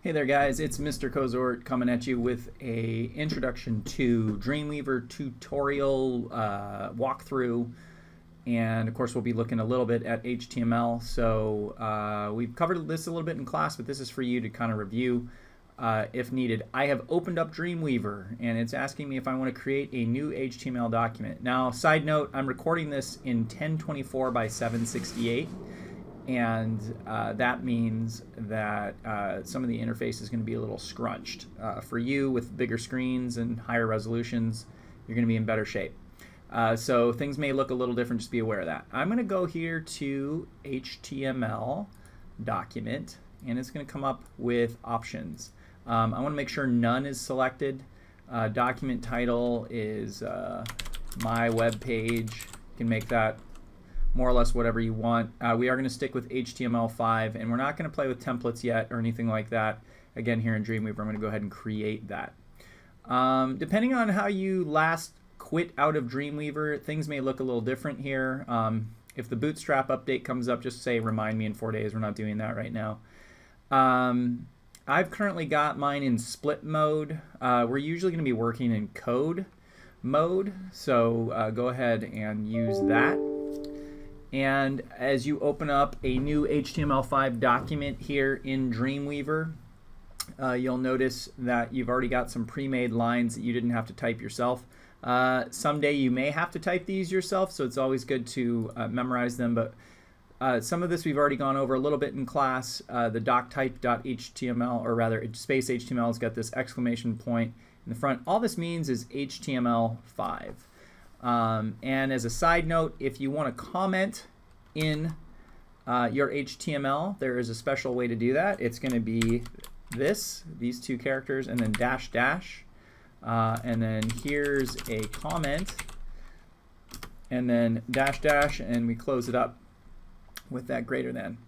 Hey there guys, it's Mr. Cozort coming at you with a introduction to Dreamweaver tutorial uh, walkthrough and of course we'll be looking a little bit at HTML so uh, we've covered this a little bit in class but this is for you to kind of review uh, if needed. I have opened up Dreamweaver and it's asking me if I want to create a new HTML document. Now side note I'm recording this in 1024 by 768 and uh, that means that uh, some of the interface is going to be a little scrunched. Uh, for you with bigger screens and higher resolutions, you're going to be in better shape. Uh, so things may look a little different, just be aware of that. I'm going to go here to HTML document, and it's going to come up with options. Um, I want to make sure none is selected. Uh, document title is uh, my web page. You can make that more or less whatever you want. Uh, we are going to stick with HTML5 and we're not going to play with templates yet or anything like that. Again, here in Dreamweaver, I'm going to go ahead and create that. Um, depending on how you last quit out of Dreamweaver, things may look a little different here. Um, if the Bootstrap update comes up, just say remind me in four days. We're not doing that right now. Um, I've currently got mine in split mode. Uh, we're usually going to be working in code mode, so uh, go ahead and use that. And as you open up a new HTML5 document here in Dreamweaver, uh, you'll notice that you've already got some pre-made lines that you didn't have to type yourself. Uh, someday you may have to type these yourself, so it's always good to uh, memorize them. But uh, some of this we've already gone over a little bit in class. Uh, the doctype.html, or rather space HTML, has got this exclamation point in the front. All this means is HTML5. Um, and as a side note, if you want to comment in uh, your HTML, there is a special way to do that. It's going to be this, these two characters, and then dash dash. Uh, and then here's a comment, and then dash dash, and we close it up with that greater than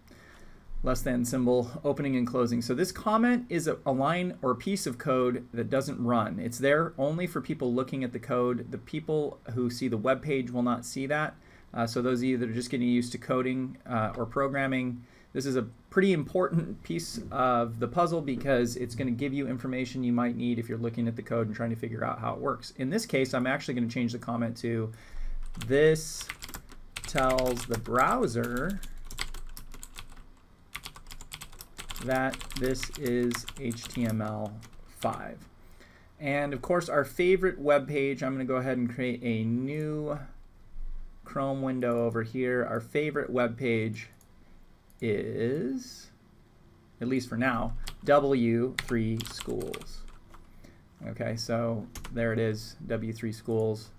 less than symbol opening and closing. So this comment is a, a, line or a piece of code that doesn't run. It's there only for people looking at the code. The people who see the web page will not see that. Uh, so those of you that are just getting used to coding uh, or programming, this is a pretty important piece of the puzzle because it's going to give you information you might need if you're looking at the code and trying to figure out how it works. In this case, I'm actually going to change the comment to this tells the browser that this is HTML5. And of course, our favorite web page, I'm going to go ahead and create a new Chrome window over here. Our favorite web page is, at least for now, W3 Schools. Okay, so there it is, W3 Schools.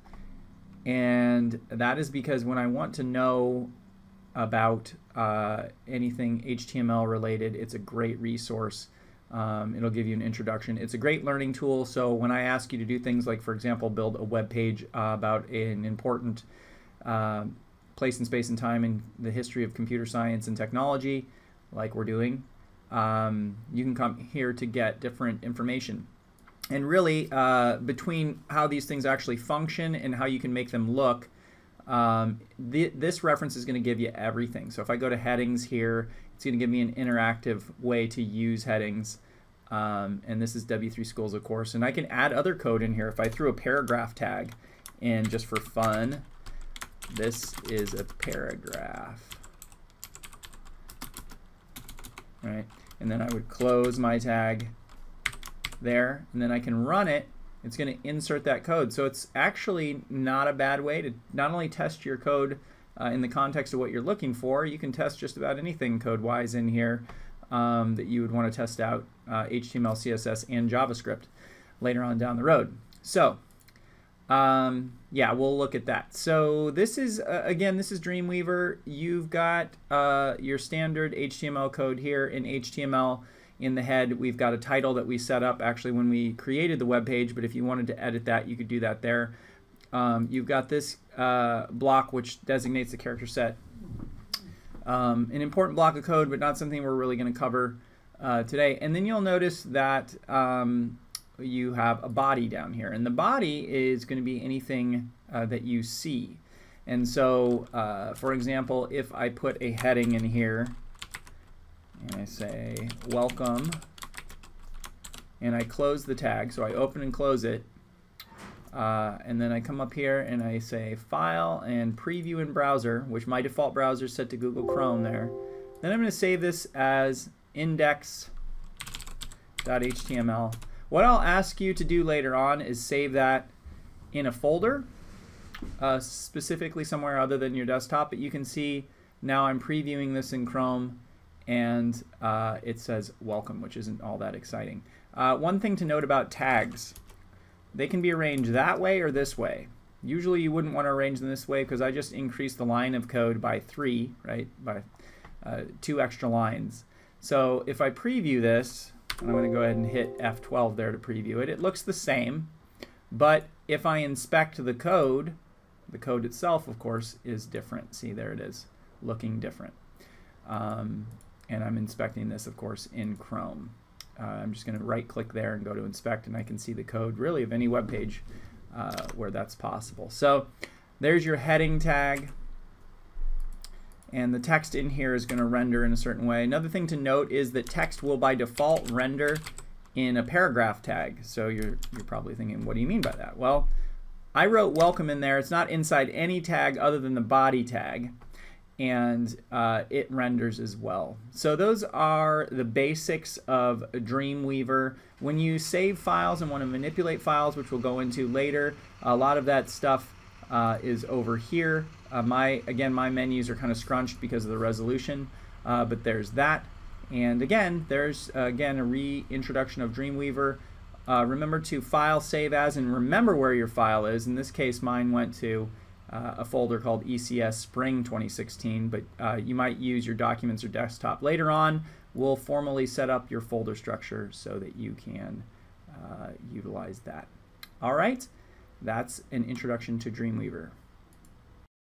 And that is because when I want to know about uh, anything HTML related, it's a great resource. Um, it'll give you an introduction. It's a great learning tool. So when I ask you to do things like, for example, build a web page uh, about an important uh, place in space and time in the history of computer science and technology, like we're doing, um, you can come here to get different information. And really, uh, between how these things actually function and how you can make them look, um, th this reference is going to give you everything. So if I go to headings here, it's going to give me an interactive way to use headings. Um, and this is W3 Schools, of course. And I can add other code in here. If I threw a paragraph tag in just for fun, this is a paragraph. Right, and then I would close my tag there, and then I can run it it's going to insert that code. So it's actually not a bad way to not only test your code uh, in the context of what you're looking for, you can test just about anything code-wise in here um, that you would want to test out uh, HTML, CSS, and JavaScript later on down the road. So um, yeah, we'll look at that. So this is, uh, again, this is Dreamweaver. You've got uh, your standard HTML code here in HTML in the head, we've got a title that we set up actually when we created the web page, but if you wanted to edit that, you could do that there. Um, you've got this uh, block which designates the character set. Um, an important block of code, but not something we're really going to cover uh, today. And then you'll notice that um, you have a body down here. And the body is going to be anything uh, that you see. And so, uh, for example, if I put a heading in here, I say welcome and I close the tag. So I open and close it. Uh, and then I come up here and I say File and Preview in Browser, which my default browser is set to Google Chrome there. Then I'm going to save this as index.html. What I'll ask you to do later on is save that in a folder, uh, specifically somewhere other than your desktop. But you can see now I'm previewing this in Chrome and uh, it says welcome, which isn't all that exciting. Uh, one thing to note about tags, they can be arranged that way or this way. Usually you wouldn't want to arrange them this way because I just increased the line of code by three, right, by uh, two extra lines. So if I preview this, I'm going to go ahead and hit F12 there to preview it, it looks the same, but if I inspect the code, the code itself, of course, is different. See, there it is, looking different. Um, and I'm inspecting this, of course, in Chrome. Uh, I'm just going to right click there and go to inspect and I can see the code really of any web page uh, where that's possible. So there's your heading tag and the text in here is going to render in a certain way. Another thing to note is that text will by default render in a paragraph tag. So you're, you're probably thinking, what do you mean by that? Well, I wrote welcome in there. It's not inside any tag other than the body tag and uh, it renders as well. So those are the basics of Dreamweaver. When you save files and want to manipulate files, which we'll go into later, a lot of that stuff uh, is over here. Uh, my Again, my menus are kind of scrunched because of the resolution, uh, but there's that. And again, there's uh, again a reintroduction of Dreamweaver. Uh, remember to file, save as, and remember where your file is. In this case, mine went to uh, a folder called ECS Spring 2016, but uh, you might use your documents or desktop. Later on, we'll formally set up your folder structure so that you can uh, utilize that. All right, that's an introduction to Dreamweaver.